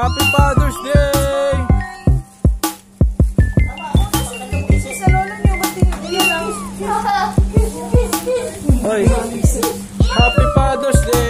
Happy Father's Day! Hoy! Happy Father's Day!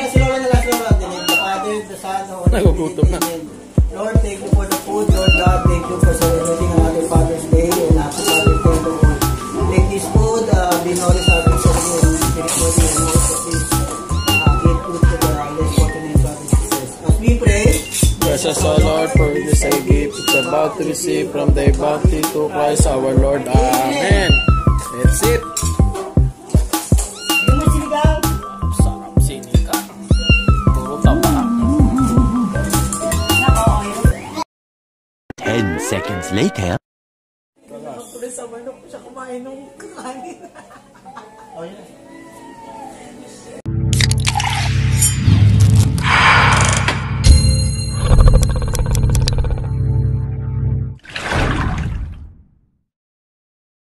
lang, si Lola. Dinig, the Father, the Son, the Holy Nagugutom na. Lord, thank you for the food. Gift it's about to receive from thy bounty to Christ our Lord. Amen. That's it. 10 seconds later. Tuloy sa manok siya kumain ng kanin. oh, yun.